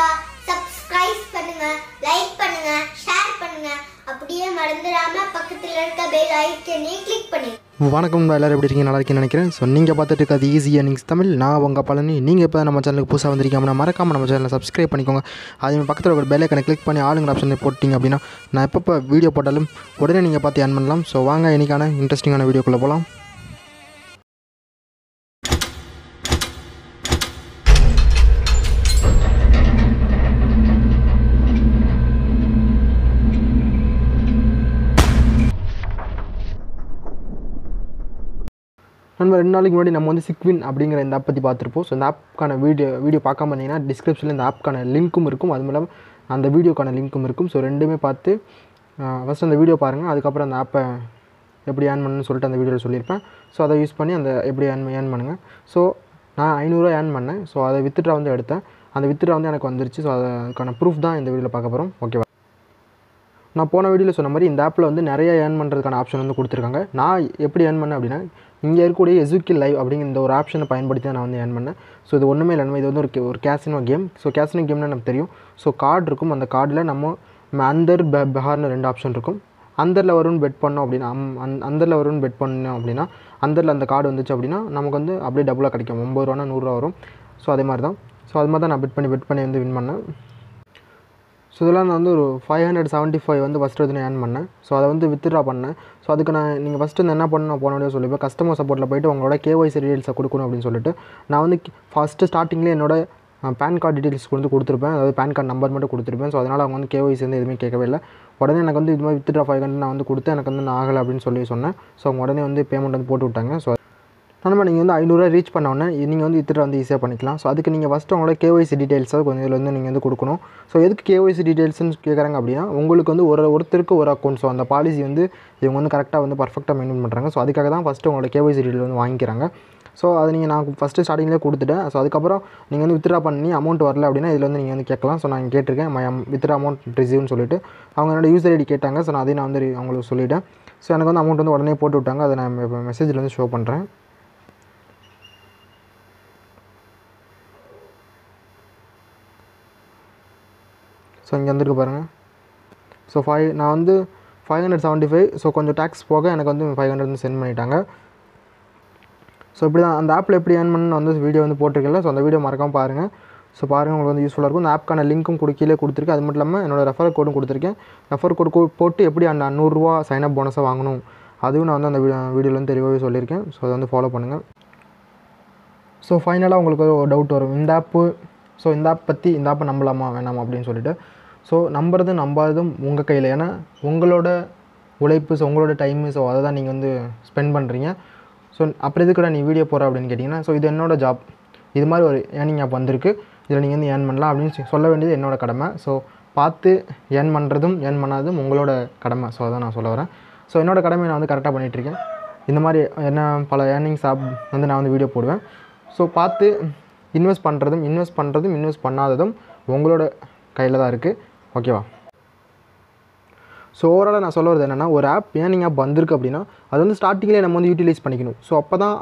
பிடிச்சிருந்தா சப்ஸ்கிரைப் பண்ணுங்க லைக் பண்ணுங்க ஷேர் பண்ணுங்க. அப்படியே மறந்துடாம பக்கத்துல இருக்க பெல் ஐக்கனையும் கிளிக் பண்ணுங்க வணக்கம் எல்லாரும் எப்படி இருக்கீங்க? நல்லா இருக்கீங்கன்னு நினைக்கிறேன். ஸோ நீங்கள் பார்த்துட்டு இருக்கிறது ஈஸி நீங்கள் தமிழ். நான் உங்கள் பழனி. நீங்கள் இப்போ நம்ம சேனலுக்கு புதுசாக வந்திருக்கீங்க மறக்காமல் நம்ம சேனலை சப்ஸ்கிரைப் பண்ணிக்கோங்க. அதே பக்கத்தில் ஒரு பெல் ஐக்கனை கிளிக் பண்ணி ஆளுங்கிற ஆப்ஷனில் போட்டிங்க அப்படின்னா நான் எப்பப்போ வீடியோ போட்டாலும் உடனே நீங்கள் பார்த்து ஏன் பண்ணலாம். ஸோ வாங்க இன்றைக்கான இன்ட்ரெஸ்டிங்கான வீடியோக்குள்ளே போகலாம் நம்ம ரெண்டு நாளைக்கு முன்னாடி நம்ம வந்து சிக்வின் அப்படிங்கிற இந்த ஆப் பற்றி பார்த்துருப்போம். ஸோ இந்த ஆப்க்கான வீடியோ வீடியோ பார்க்காம இருந்தீங்கன்னா டிஸ்கிரிப்ஷனில் இந்த ஆப்க்கான லிங்க்கும் இருக்கும். அது மூலம் அந்த வீடியோக்கான லிங்க்கும் இருக்கும். ஸோ ரெண்டுமே பார்த்து ஃபஸ்ட் அந்த வீடியோ பாருங்கள் அதுக்கப்புறம் அந்த ஆப்பை எப்படி ஏர்ன் பண்ணணும்னு சொல்லிட்டு அந்த வீடியோவில் சொல்லியிருப்பேன். ஸோ அதை யூஸ் பண்ணி அந்த எப்படி ஏர்ன் ஏர்ன் பண்ணுங்கள் ஸோ நான் ஐநூறுரூவா ஏர்ன் பண்ணேன். ஸோ அதை வித்ட்ரா வந்து எடுத்தேன். அந்த வித்ட்ரா வந்து எனக்கு வந்துருச்சு. ஸோ அதுக்கான ப்ரூஃப் தான் இந்த வீடியோவில் பார்க்க போகிறோம் ஓகேவா நான் போன வீடியோவில் சொன்ன மாதிரி இந்த ஆப்பில் வந்து நிறைய ஏர்ன் பண்ணுறதுக்கான ஆப்ஷன் வந்து கொடுத்துருக்காங்க. நான் எப்படி ஏர்ன் பண்ணேன் அப்படின்னா இங்கே இருக்கக்கூடிய எசுக்கில் லைவ் அப்படிங்கிற இந்த ஒரு ஆப்ஷனை பயன்படுத்தி தான் நான் வந்து ஏர்ன் பண்ணேன். ஸோ இது ஒன்றுமே இல்லை இது வந்து ஒரு ஒரு கேசினோ கேம் ஸோ கேசினோ கேம்னா நமக்கு தெரியும். ஸோ கார்டு இருக்கும். அந்த கார்டில் நம்ம அந்தர் பெ பெஹார்னு ரெண்டு ஆப்ஷன் இருக்கும். அந்தரில் வரும்னு பெட் பண்ணோம் அப்படின்னா அம் அந் அந்தரில் வரும்னு பெட் பண்ணோம் அப்படின்னா அந்தரில் அந்த கார்டு வந்துச்சு அப்படின்னா நமக்கு வந்து அப்படியே டபுளாக கிடைக்கும். ஒம்பது ரூபானா நூறுரூவா வரும். ஸோ அதே மாதிரி தான் ஸோ அது மாதிரி தான் நான் பெட் பண்ணி பெட் பண்ணி வந்து வின் பண்ணேன். ஸோ இதெல்லாம் நான் வந்து ஒரு ஃபைவ் ஹண்ட்ரட் செவன்ட்டி ஃபைவ் வந்து ஃபஸ்ட்டு வந்து ஏர்ன் பண்ணேன். ஸோ அதை வந்து வித்ட்ரா பண்ணேன். ஸோ அதுக்கு நான் நீங்கள் ஃபஸ்ட்டு வந்து என்ன பண்ணணும் நான் போன சொல்லிப்பேன் கஸ்டமர் சப்போர்ட்டில் போயிட்டு உங்களோட கேஒய்சி டீட்டெயில்ஸை கொடுக்கணும் அப்படின்னு சொல்லிட்டு நான் வந்து ஃபஸ்ட்டு ஸ்டார்டிங்லேயே என்னோட பேன் கார்டு டீட்டெயில்ஸ் வந்து கொடுத்துருப்பேன். அதாவது பேன் கார்டு நம்பர் மட்டும் கொடுத்துருப்பேன். ஸோ அதனால் அவங்க வந்து கேஒய்சி வந்து எதுவுமே கேட்கவே இல்லை. உடனே எனக்கு வந்து இது மாதிரி வித்ட்ரா ஃபைவ் ஹண்ட்ரட் நான் வந்து கொடுத்து எனக்கு வந்து நான் ஆகலை அப்படின்னு சொல்லி சொன்னேன். ஸோ அவங்க உடனே வந்து பேமெண்ட் வந்து போட்டு விட்டாங்க. ஸோ நம்ம நீங்கள் வந்து ஐநூறுரூவா ரீச் பண்ண உடனே நீங்கள் வந்து இத்திர வந்து ஈஸியாக பண்ணிக்கலாம். ஸோ அதுக்கு நீங்கள் ஃபஸ்ட்டு உங்களோட கேஒய்சி டீடைல்ஸாக கொஞ்சம் இதில் வந்து நீங்கள் வந்து கொடுக்கணும். ஸோ எதுக்கு கேஒய்சி டீட்டெயில்ஸ்னு கேட்குறாங்க அப்படின்னா உங்களுக்கு வந்து ஒரு ஒருத்தருக்கு ஒரு அக்கௌண்ட் ஸோ அந்த பாலிசி வந்து இவங்க வந்து கரெக்டாக வந்து பர்ஃபெக்டாக மெயின்டைன் பண்ணுறாங்க ஸோ அதுக்காக தான் ஃபஸ்ட்டு உங்களோட கேஒய்சி டீட்டெயில் வந்து வாங்கிக்கிறாங்க. ஸோ அதை நீங்கள் நான் ஃபஸ்ட்டு ஸ்டார்டிங்லேயே கொடுத்துட்டேன். ஸோ அதுக்கப்புறம் நீங்கள் வந்து வித்ரா பண்ணி அமௌண்ட் வரல அப்படின்னா இதில் வந்து நீங்கள் வந்து கேட்கலாம். ஸோ நான் கேட்டிருக்கேன் மை வித்ரா அமௌண்ட் ரிசீவ்னு சொல்லிட்டு. அவங்க என்னோட யூசர் ஐடி கேட்டாங்க. ஸோ நான் அதையும் நான் வந்து அவங்களுக்கு சொல்லிவிட்டேன் ஸோ எனக்கு வந்து அமௌண்ட் வந்து உடனே போட்டு விட்டாங்க. அதை நான் மெசேஜில் வந்து ஷோ பண்ணுறேன் ஸோ இங்கே வந்துருக்கு பாருங்கள் ஸோ ஃபைவ் நான் வந்து five hundred seventy five so கொஞ்சம் டேக்ஸ் போக எனக்கு வந்து ஃபைவ் ஹண்ட்ரட் வந்து சென்ட் பண்ணிட்டாங்க. ஸோ இப்படி தான் அந்த ஆப்பில் எப்படி ஏர்ன் பண்ணு வந்து வீடியோ வந்து போட்டிருக்கல ஸோ அந்த வீடியோ மறக்காம பாருங்கள் ஸோ பாருங்கள் உங்களுக்கு வந்து யூஸ்ஃபுல்லாக இருக்கும். இந்த ஆப்க்கான லிங்க்கும் கொடு கீழே கொடுத்துருக்கேன். அது மட்டும் இல்லாமல் என்னோடய ரெஃபர் கோடும் கொடுத்துருக்கேன். ரெஃபர் கோடு போட்டு எப்படி அந்த நூறுரூவா சைன் அப் போனஸை வாங்கணும் அதுவும் நான் வந்து அந்த வீடியோவில் வந்து தெளிவாகவே சொல்லியிருக்கேன். ஸோ அதை வந்து ஃபாலோ பண்ணுங்கள் ஸோ ஃபைனலாக உங்களுக்கு ஒரு டவுட் வரும். இந்த ஆப்பு ஸோ இந்த ஆப் பற்றி இந்த ஆப்பை நம்பலாமா வேணாமா அப்படின்னு சொல்லிட்டு. ஸோ நம்புறதும் நம்பாததும் உங்கள் கையில். ஏன்னா உங்களோட உழைப்பு ஸோ உங்களோட டைமு ஸோ அதை தான் நீங்கள் வந்து ஸ்பெண்ட் பண்ணுறீங்க ஸோ அப்புறம் எதுக்குடா நீ வீடியோ போகிற அப்படின்னு கேட்டிங்கன்னா ஸோ இது என்னோடய ஜாப் இது மாதிரி ஒரு ஏர்னிங் ஆப் வந்திருக்கு. இதில் நீங்கள் வந்து ஏர்ன் பண்ணலாம் அப்படின்னு சொல்ல வேண்டியது என்னோடய கடமை. ஸோ பார்த்து ஏர்ன் பண்ணுறதும் ஏர்ன் பண்ணாததும் உங்களோட கடமை. ஸோ அதான் நான் சொல்ல வரேன். ஸோ என்னோடய கடமை நான் வந்து கரெக்டாக பண்ணிகிட்ருக்கேன் இந்த மாதிரி என்ன பல ஏர்னிங்ஸ் ஆப் வந்து நான் வந்து வீடியோ போடுவேன். ஸோ பார்த்து இன்வெஸ்ட் பண்ணுறதும் இன்வெஸ்ட் பண்ணுறதும் இன்வெஸ்ட் பண்ணாததும் உங்களோட கையில் தான் இருக்குது ஓகேவா ஸோ ஓவராலாக நான் சொல்ல வரது என்னென்னா ஒரு ஆப் ஏர்னிங் ஆப் வந்திருக்கு அப்படின்னா அது வந்து ஸ்டார்டிங்லேயே நம்ம வந்து யூட்டிலைஸ் பண்ணிக்கணும். ஸோ அப்போ தான்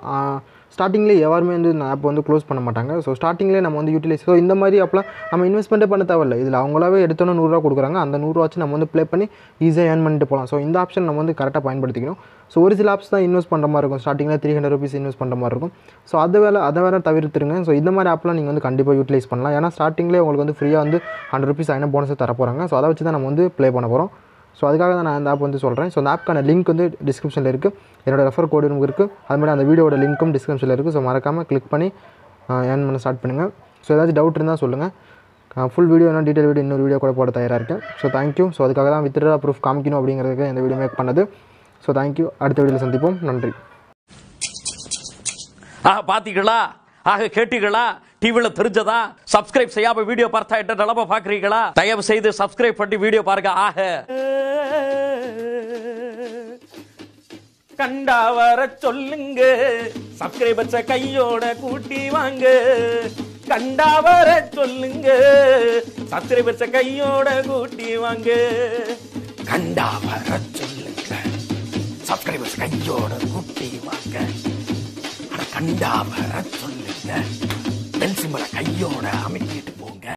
ஸ்டார்டிங்லேயே யாருமே வந்து இந்த ஆப் வந்து க்ளோஸ் பண்ண மாட்டாங்க. ஸோ ஸ்டார்டிங்லேயே நம்ம வந்து யூட்டிலைஸ் ஸோ இந்த மாதிரி ஆப்லாம் நம்ம இன்வெஸ்ட்மெண்ட்டே பண்ண தேவையில்ல. இதில் அவங்களாவே எடுத்தோன்னே நூறுரூவா கொடுக்குறாங்க. அந்த நூறுரூவா வச்சு நம்ம வந்து ப்ளே பண்ணி ஈஸியாக ஏர்ன் பண்ணிட்டு போகலாம். ஸோ இந்த ஆப்ஷன் நம்ம வந்து கரெக்டாக பயன்படுத்திக்கணும். ஸோ ஒரு சில ஆப்ஸ் தான் இன்வெஸ்ட் பண்ணுற மாதிரி இருக்கும். ஸ்டார்டிங்கில் த்ரீ ஹண்ட்ரட் ருபீஸ் இன்வெஸ்ட் பண்ணுற மாதிரி இருக்கும். ஸோ அதை வேலை அதை வேறு தவிர்த்துருங்க. ஸோ இந்த மாதிரி ஆப்லாம் நீங்கள் வந்து கண்டிப்பாக யூட்டிலைஸ் பண்ணலாம். ஏன்னா ஸ்டார்டிங்லேயே உங்களுக்கு வந்து ஃப்ரீயாக வந்து ஹண்ட்ரட் ருபீஸ் ஐநா போனஸை தர போகிறாங்க ஸோ அதை வச்சு தான் நம்ம வந்து ப்ளே பண்ண போகிறோம் ஸோ அதுக்காக தான் நான் அந்த ஆப் வந்து சொல்கிறேன் ஸோ அந்த ஆப்க்கான லிங்க் வந்து டிஸ்கிரிப்ஷனில் இருக்குது என்னோட ரெஃபர் கோடு நமக்கு இருக்குது அது மாதிரி அந்த வீடியோட லிங்க்கும் டிஸ்கிரிப்ஷனில் இருக்குது ஸோ மறக்காமல் கிளிக் பண்ணி ஏர்ன் பண்ண ஸ்டார்ட் பண்ணுங்கள் ஸோ ஏதாச்சும் டவுட் இருந்தால் சொல்லுங்கள் ஃபுல் வீடியோ என்ன டீட்டெயில் வீடியோ இன்னொரு வீடியோ கூட போட தயாராக இருக்கேன். ஸோ தேங்க்யூ ஸோ அதுக்காக தான் வித்ரா ப்ரூஃப் காமிக்கணும் அப்படிங்கிறதுக்கு இந்த வீடியோ மேக் பண்ணது. ஸோ தேங்க்யூ அடுத்த வீடியோவில் சந்திப்போம். நன்றி. ஆஹா பார்த்தீங்களா ஆக கேட்டீங்களா டிவியில் தெரிஞ்சதா? சப்ஸ்கிரைப் செய்யாம வீடியோ பார்த்தா என்ன நிலம பார்க்குறீங்களா தயவு செய்து சப்ஸ்கிரைப் பண்ணி வீடியோ பாருங்க. ஆக கண்டா வர சொல்லுங்க. சப்ஸ்கிரைபர்ஸ கையோட கூட்டி வாங்க. கண்டா வர சொல்லுங்க. சப்ஸ்கிரைபர்ஸ கையோட கூட்டி வாங்க. கண்டா வர சொல்லுங்க. சப்ஸ்கிரைபர்ஸ் கையோட கூட்டி வாங்க. கண்டா வர சொல்லுங்க. பென்சிம்பரை கையோட அமைக்கிட்டு